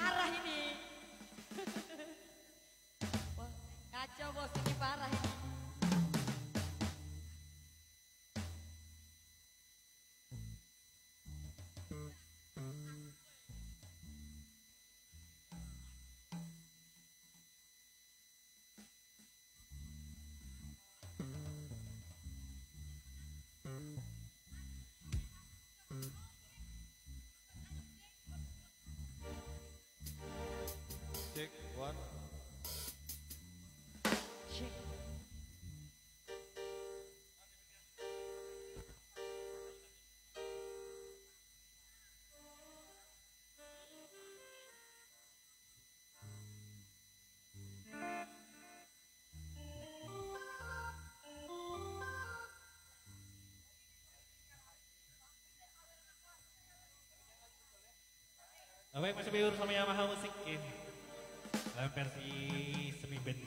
Ini parah ini. Baik, masih biur sama Yamaha Musik. Dalam versi semi band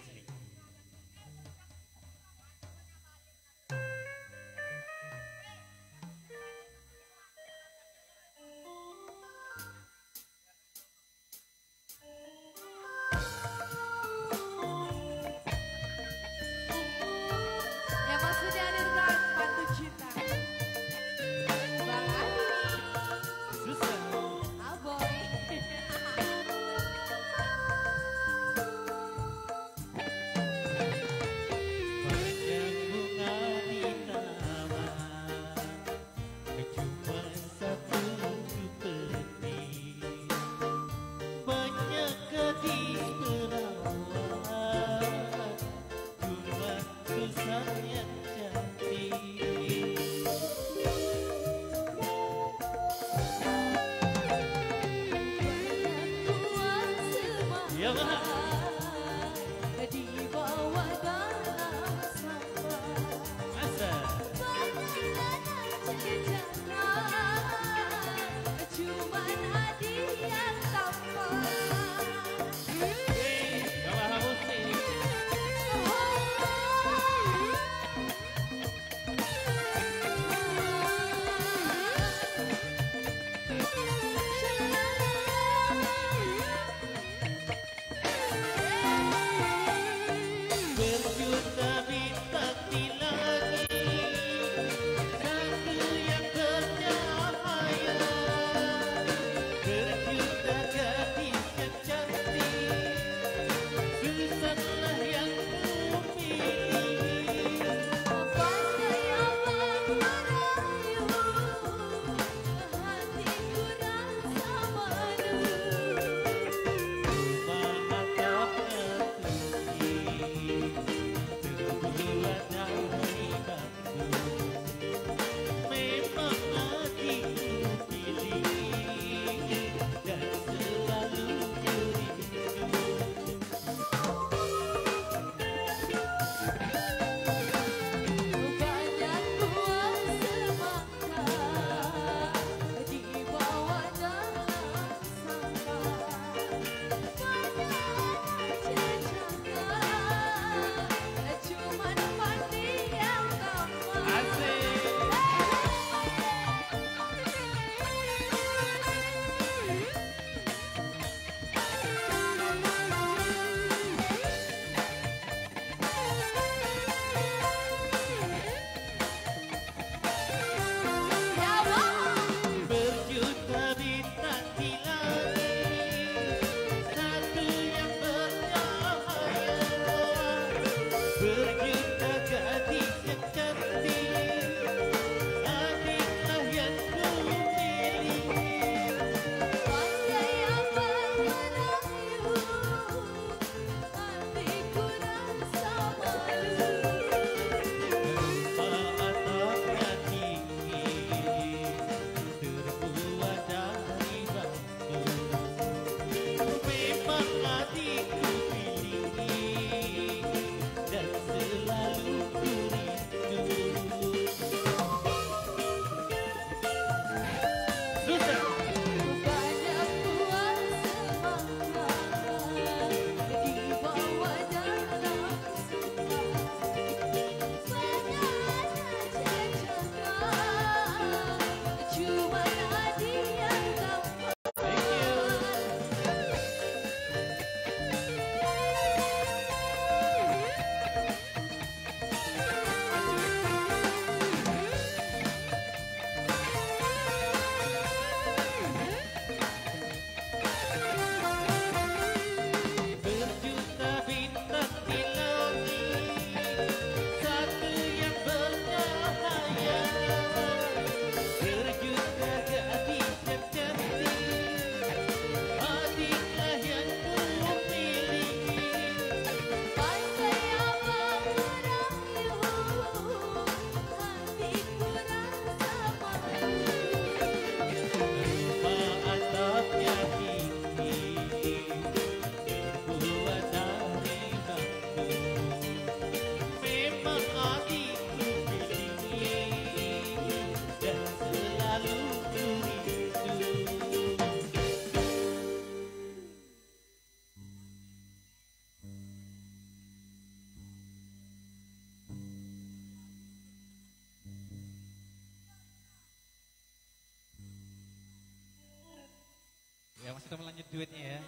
duetnya ya.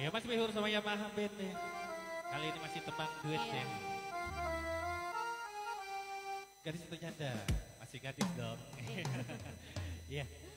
Ya masih behur sama Yamaha Band nih. Kali ini masih tembang duet ya. Gadis itu janda, masih gadis dong. Iya. Sudah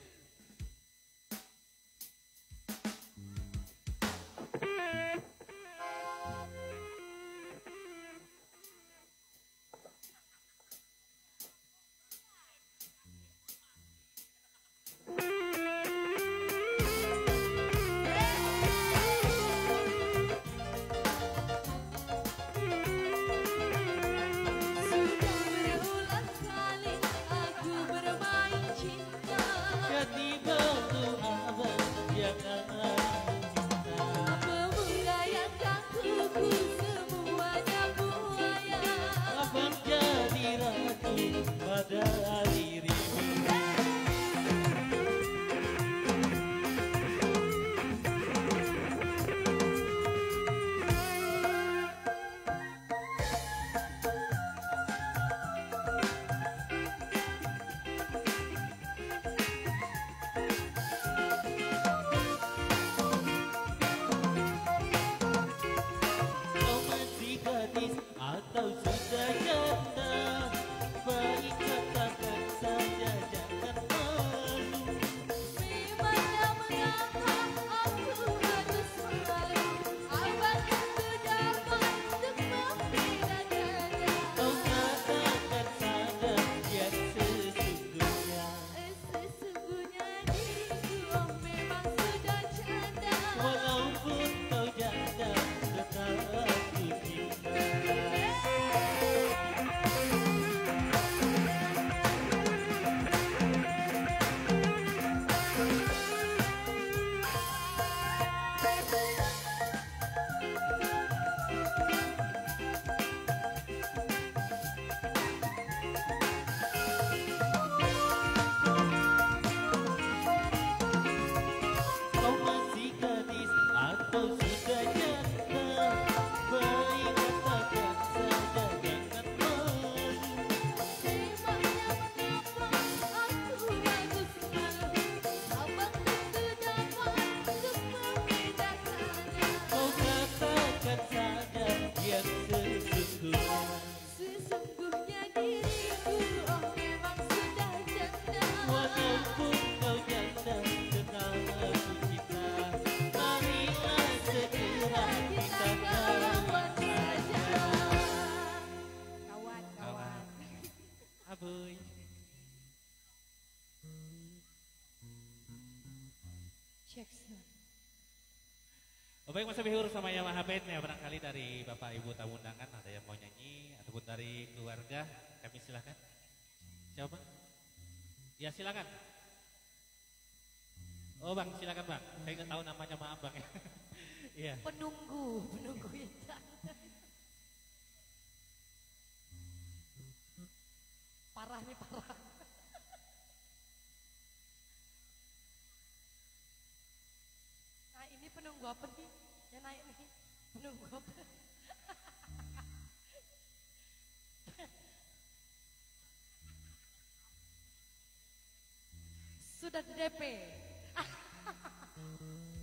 Jackson baik Mas Bihur sama Yamaha Band ya barangkali dari Bapak Ibu tamu undangan ada yang mau nyanyi ataupun dari keluarga kami silakan. Siapa? Ya silakan. Oh Bang, silakan Bang. Saya nggak tahu namanya maaf Bang ya. Iya. Penunggu Penunggu Indah parah nih parah. Nah ini penunggu apa nih? Yang naik apa? Sudah di DP.